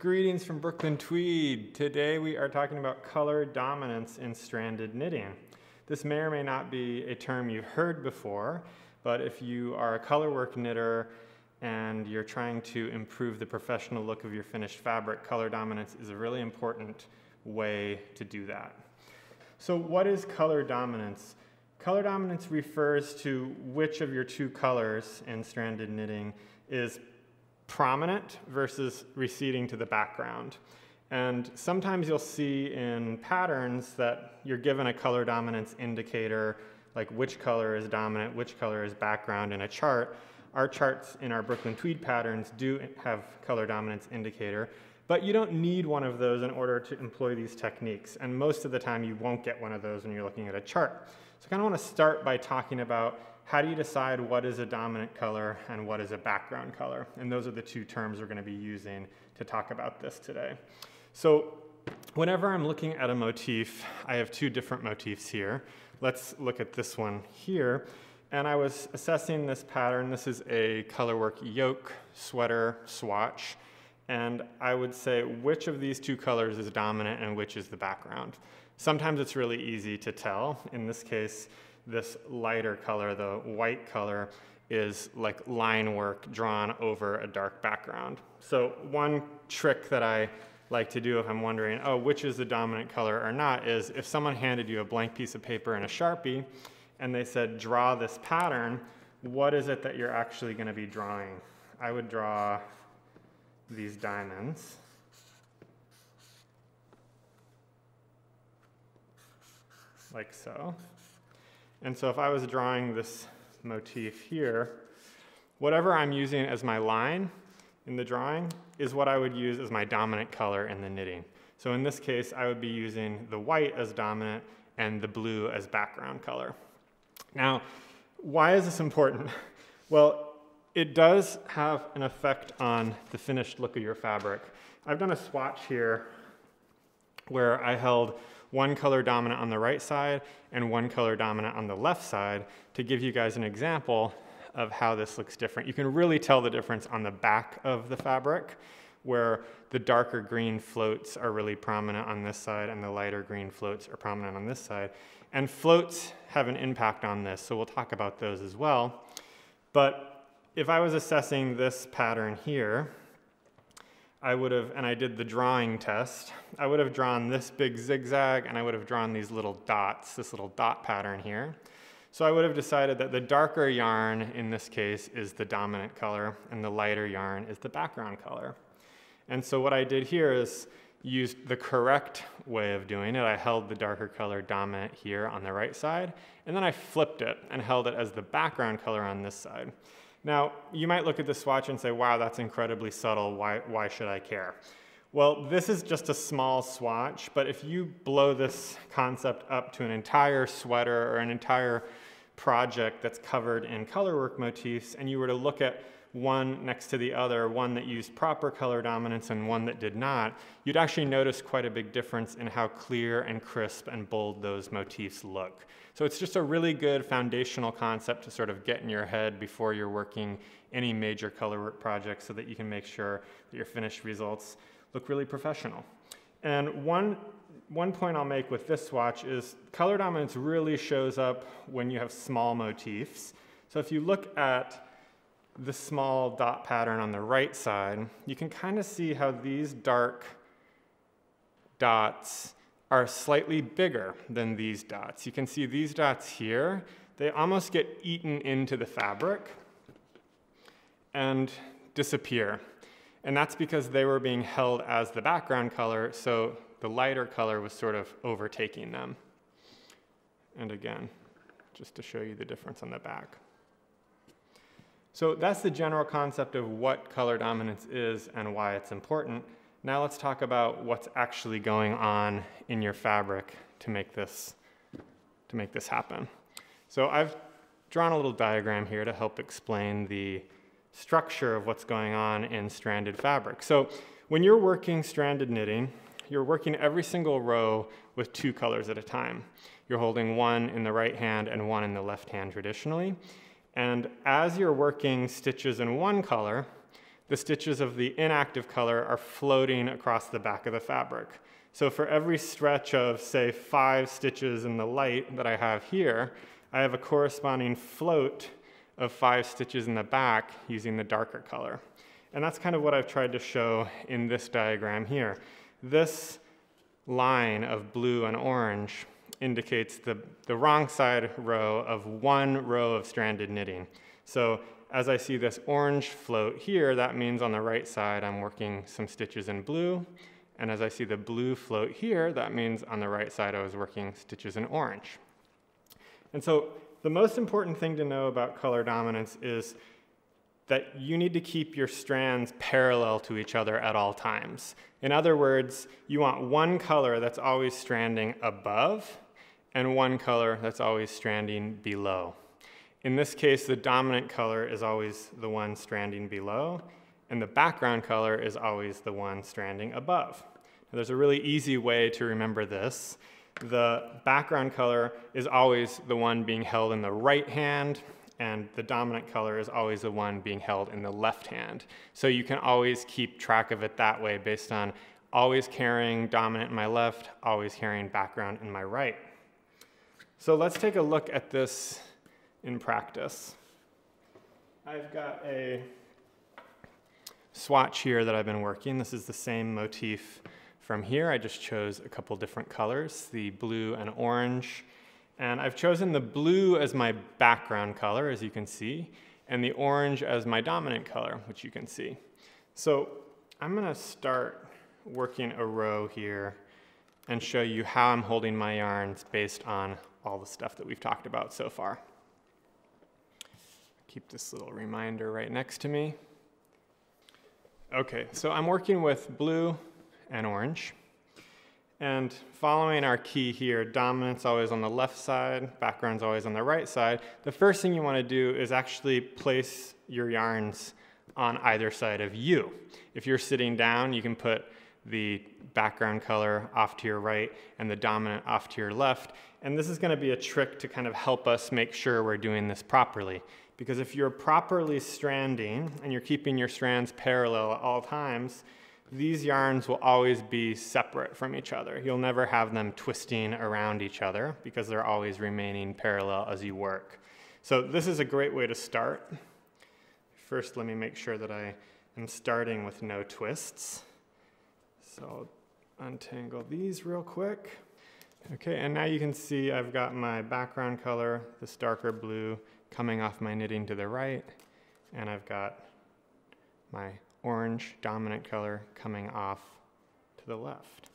Greetings from Brooklyn Tweed. Today we are talking about color dominance in stranded knitting. This may or may not be a term you've heard before, but if you are a colorwork knitter and you're trying to improve the professional look of your finished fabric, color dominance is a really important way to do that. So what is color dominance? Color dominance refers to which of your two colors in stranded knitting is prominent versus receding to the background. And sometimes you'll see in patterns that you're given a color dominance indicator, like which color is dominant, which color is background in a chart. Our charts in our Brooklyn Tweed patterns do have color dominance indicator, but you don't need one of those in order to employ these techniques. And most of the time you won't get one of those when you're looking at a chart. So I kind of want to start by talking about how do you decide what is a dominant color and what is a background color? And those are the two terms we're going to be using to talk about this today. So whenever I'm looking at a motif, I have two different motifs here. Let's look at this one here. And I was assessing this pattern. This is a colorwork yoke sweater swatch. And I would say which of these two colors is dominant and which is the background. Sometimes it's really easy to tell. In this case, this lighter color, the white color, is like line work drawn over a dark background. So one trick that I like to do if I'm wondering, oh, which is the dominant color or not, is if someone handed you a blank piece of paper and a Sharpie, and they said, draw this pattern, what is it that you're actually gonna be drawing? I would draw these diamonds. Like so. And so if I was drawing this motif here, whatever I'm using as my line in the drawing is what I would use as my dominant color in the knitting. So in this case, I would be using the white as dominant and the blue as background color. Now, why is this important? Well, it does have an effect on the finished look of your fabric. I've done a swatch here where I held one color dominant on the right side and one color dominant on the left side to give you guys an example of how this looks different. You can really tell the difference on the back of the fabric where the darker green floats are really prominent on this side and the lighter green floats are prominent on this side. And floats have an impact on this, so we'll talk about those as well. But if I was assessing this pattern here, I would have, and I did the drawing test, I would have drawn this big zigzag and I would have drawn these little dots, this little dot pattern here. So I would have decided that the darker yarn in this case is the dominant color and the lighter yarn is the background color. And so what I did here is used the correct way of doing it. I held the darker color dominant here on the right side, and then I flipped it and held it as the background color on this side. Now, you might look at the swatch and say, wow, that's incredibly subtle. Why, why should I care? Well, this is just a small swatch, but if you blow this concept up to an entire sweater or an entire project that's covered in colorwork motifs, and you were to look at one next to the other, one that used proper color dominance and one that did not, you'd actually notice quite a big difference in how clear and crisp and bold those motifs look. So it's just a really good foundational concept to sort of get in your head before you're working any major colorwork project so that you can make sure that your finished results look really professional. And one, one point I'll make with this swatch is color dominance really shows up when you have small motifs. So if you look at the small dot pattern on the right side, you can kind of see how these dark dots are slightly bigger than these dots. You can see these dots here, they almost get eaten into the fabric and disappear. And that's because they were being held as the background color, so the lighter color was sort of overtaking them. And again, just to show you the difference on the back. So that's the general concept of what color dominance is and why it's important. Now let's talk about what's actually going on in your fabric to make this, to make this happen. So I've drawn a little diagram here to help explain the structure of what's going on in stranded fabric. So when you're working stranded knitting, you're working every single row with two colors at a time. You're holding one in the right hand and one in the left hand traditionally. And as you're working stitches in one color, the stitches of the inactive color are floating across the back of the fabric. So for every stretch of, say, five stitches in the light that I have here, I have a corresponding float of five stitches in the back using the darker color. And that's kind of what I've tried to show in this diagram here. This line of blue and orange indicates the, the wrong side row of one row of stranded knitting. So as I see this orange float here, that means on the right side I'm working some stitches in blue. And as I see the blue float here, that means on the right side I was working stitches in orange. And so the most important thing to know about color dominance is that you need to keep your strands parallel to each other at all times. In other words, you want one color that's always stranding above and one color that's always stranding below. In this case, the dominant color is always the one stranding below, and the background color is always the one stranding above. Now, there's a really easy way to remember this. The background color is always the one being held in the right hand, and the dominant color is always the one being held in the left hand. So you can always keep track of it that way based on always carrying dominant in my left, always carrying background in my right. So let's take a look at this in practice. I've got a swatch here that I've been working. This is the same motif from here. I just chose a couple different colors, the blue and orange. And I've chosen the blue as my background color, as you can see, and the orange as my dominant color, which you can see. So I'm gonna start working a row here and show you how I'm holding my yarns based on all the stuff that we've talked about so far. Keep this little reminder right next to me. Okay, so I'm working with blue and orange. And following our key here, dominant's always on the left side, background's always on the right side. The first thing you want to do is actually place your yarns on either side of you. If you're sitting down, you can put the background color off to your right and the dominant off to your left. And this is going to be a trick to kind of help us make sure we're doing this properly. Because if you're properly stranding and you're keeping your strands parallel at all times, these yarns will always be separate from each other. You'll never have them twisting around each other because they're always remaining parallel as you work. So this is a great way to start. First, let me make sure that I am starting with no twists. So I'll untangle these real quick. Okay, and now you can see I've got my background color, this darker blue, coming off my knitting to the right, and I've got my orange dominant color coming off to the left.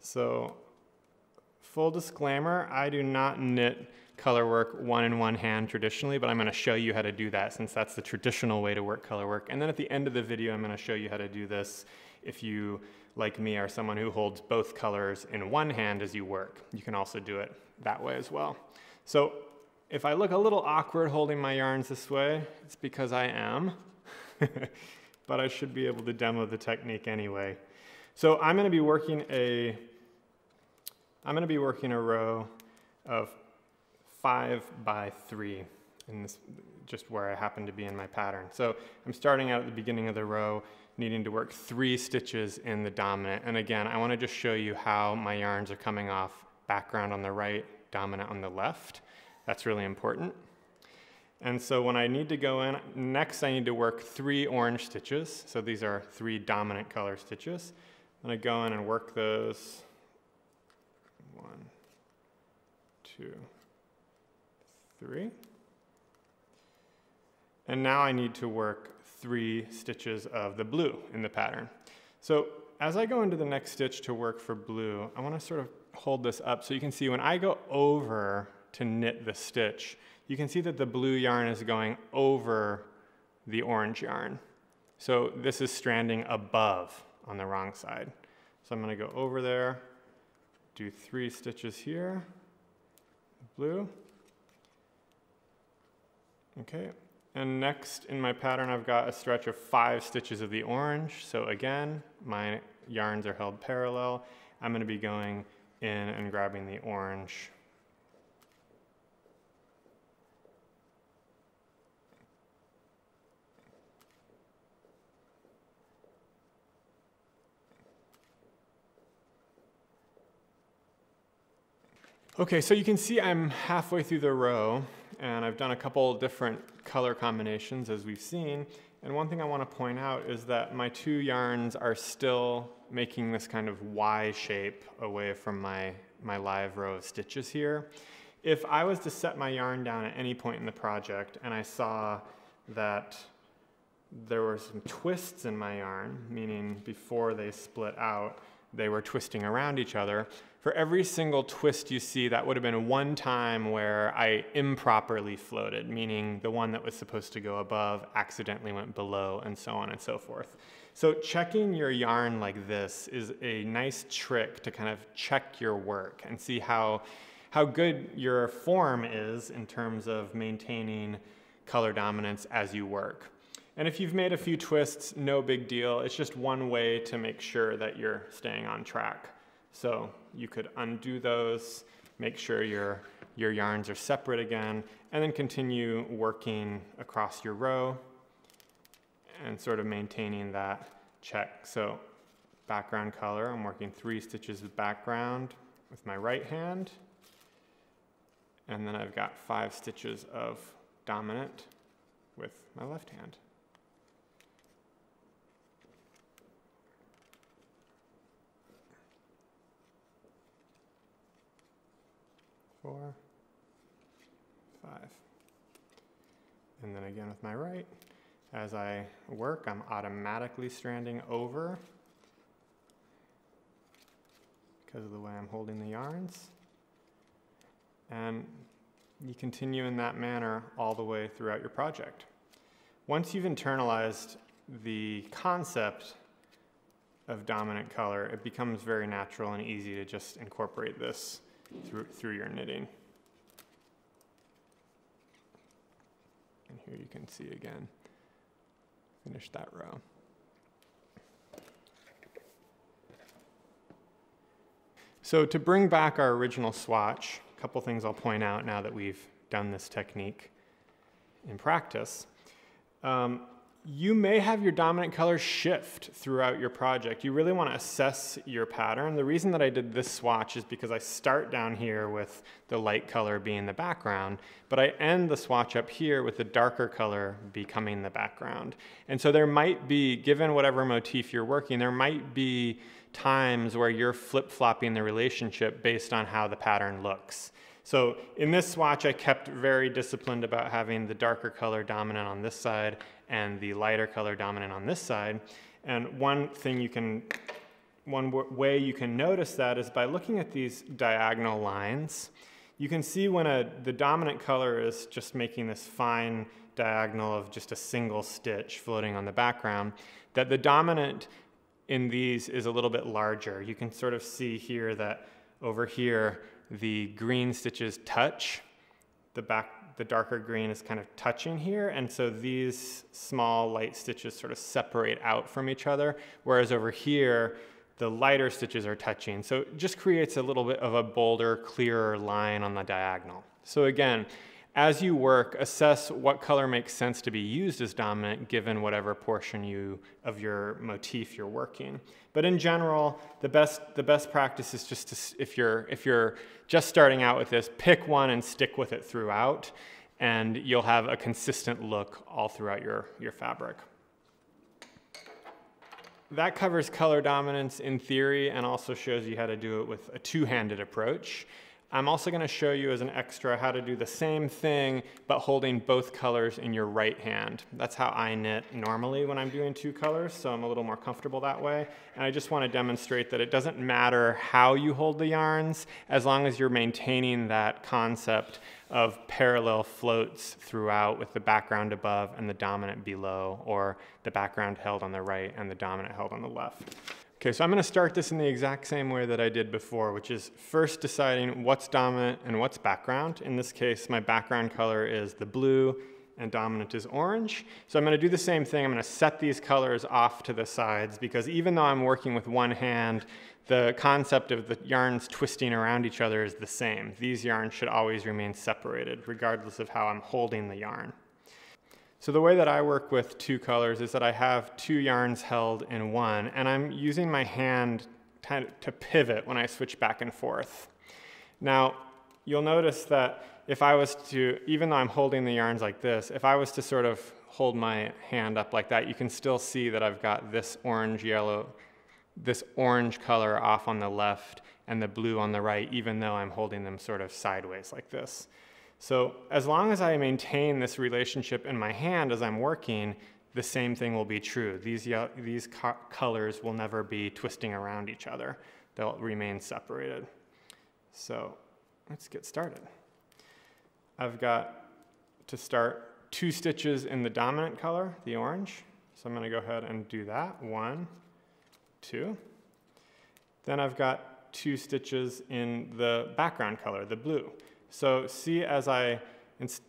So full disclaimer, I do not knit color work one in one hand traditionally, but I'm going to show you how to do that since that's the traditional way to work color work. And then at the end of the video, I'm going to show you how to do this if you, like me, are someone who holds both colors in one hand as you work. You can also do it that way as well. So if I look a little awkward holding my yarns this way, it's because I am, but I should be able to demo the technique anyway. So I'm going to be working a, I'm to be working a row of five by three in this, just where I happen to be in my pattern. So I'm starting out at the beginning of the row, needing to work three stitches in the dominant. And again, I want to just show you how my yarns are coming off background on the right, dominant on the left. That's really important. And so when I need to go in, next I need to work three orange stitches. So these are three dominant color stitches. I'm gonna go in and work those. One, two, three. And now I need to work three stitches of the blue in the pattern. So as I go into the next stitch to work for blue, I wanna sort of hold this up so you can see when I go over to knit the stitch, you can see that the blue yarn is going over the orange yarn. So this is stranding above on the wrong side. So I'm going to go over there, do three stitches here, blue. Okay, and next in my pattern, I've got a stretch of five stitches of the orange. So again, my yarns are held parallel. I'm gonna be going in and grabbing the orange Okay, so you can see I'm halfway through the row and I've done a couple different color combinations as we've seen. And one thing I want to point out is that my two yarns are still making this kind of Y shape away from my, my live row of stitches here. If I was to set my yarn down at any point in the project and I saw that there were some twists in my yarn, meaning before they split out, they were twisting around each other. For every single twist you see, that would have been one time where I improperly floated, meaning the one that was supposed to go above accidentally went below, and so on and so forth. So checking your yarn like this is a nice trick to kind of check your work and see how, how good your form is in terms of maintaining color dominance as you work. And if you've made a few twists, no big deal. It's just one way to make sure that you're staying on track. So you could undo those, make sure your, your yarns are separate again, and then continue working across your row and sort of maintaining that check. So background color, I'm working three stitches of background with my right hand, and then I've got five stitches of dominant with my left hand. Four, five. And then again with my right, as I work, I'm automatically stranding over because of the way I'm holding the yarns. And you continue in that manner all the way throughout your project. Once you've internalized the concept of dominant color, it becomes very natural and easy to just incorporate this through, through your knitting. And here you can see again, finish that row. So to bring back our original swatch, a couple things I'll point out now that we've done this technique in practice. Um, you may have your dominant color shift throughout your project. You really want to assess your pattern. The reason that I did this swatch is because I start down here with the light color being the background, but I end the swatch up here with the darker color becoming the background. And so there might be, given whatever motif you're working, there might be times where you're flip-flopping the relationship based on how the pattern looks. So in this swatch, I kept very disciplined about having the darker color dominant on this side and the lighter color dominant on this side. And one thing you can, one way you can notice that is by looking at these diagonal lines. You can see when a, the dominant color is just making this fine diagonal of just a single stitch floating on the background, that the dominant in these is a little bit larger. You can sort of see here that over here, the green stitches touch the back the darker green is kind of touching here, and so these small light stitches sort of separate out from each other, whereas over here, the lighter stitches are touching. So it just creates a little bit of a bolder, clearer line on the diagonal. So again, as you work, assess what color makes sense to be used as dominant given whatever portion you, of your motif you're working. But in general, the best, the best practice is just to, if you're, if you're just starting out with this, pick one and stick with it throughout, and you'll have a consistent look all throughout your, your fabric. That covers color dominance in theory and also shows you how to do it with a two-handed approach. I'm also going to show you as an extra how to do the same thing but holding both colors in your right hand. That's how I knit normally when I'm doing two colors, so I'm a little more comfortable that way. And I just want to demonstrate that it doesn't matter how you hold the yarns as long as you're maintaining that concept of parallel floats throughout with the background above and the dominant below or the background held on the right and the dominant held on the left. Okay, so I'm going to start this in the exact same way that I did before, which is first deciding what's dominant and what's background. In this case, my background color is the blue and dominant is orange. So I'm going to do the same thing. I'm going to set these colors off to the sides because even though I'm working with one hand, the concept of the yarns twisting around each other is the same. These yarns should always remain separated regardless of how I'm holding the yarn. So the way that I work with two colors is that I have two yarns held in one, and I'm using my hand to pivot when I switch back and forth. Now, you'll notice that if I was to, even though I'm holding the yarns like this, if I was to sort of hold my hand up like that, you can still see that I've got this orange yellow, this orange color off on the left and the blue on the right, even though I'm holding them sort of sideways like this. So as long as I maintain this relationship in my hand as I'm working, the same thing will be true. These, these co colors will never be twisting around each other. They'll remain separated. So let's get started. I've got to start two stitches in the dominant color, the orange. So I'm going to go ahead and do that. One, two. Then I've got two stitches in the background color, the blue. So see as I,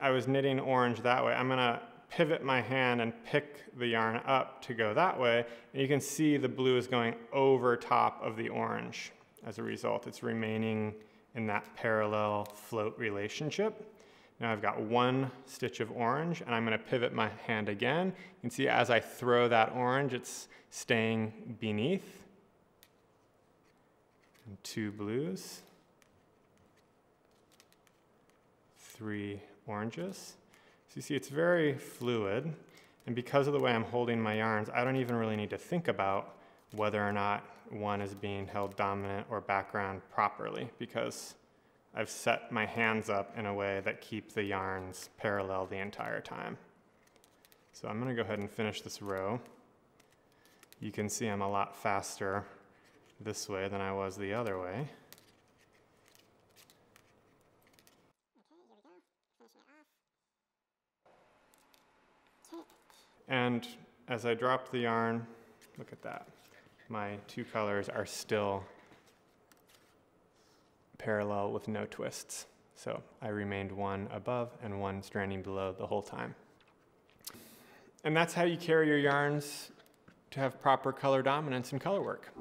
I was knitting orange that way, I'm to pivot my hand and pick the yarn up to go that way. And you can see the blue is going over top of the orange. As a result, it's remaining in that parallel float relationship. Now I've got one stitch of orange and I'm to pivot my hand again. You can see as I throw that orange, it's staying beneath. And two blues. Three oranges. So you see it's very fluid. And because of the way I'm holding my yarns, I don't even really need to think about whether or not one is being held dominant or background properly because I've set my hands up in a way that keep the yarns parallel the entire time. So I'm going to go ahead and finish this row. You can see I'm a lot faster this way than I was the other way. And as I drop the yarn, look at that. My two colors are still parallel with no twists. So I remained one above and one stranding below the whole time. And that's how you carry your yarns to have proper color dominance in color work.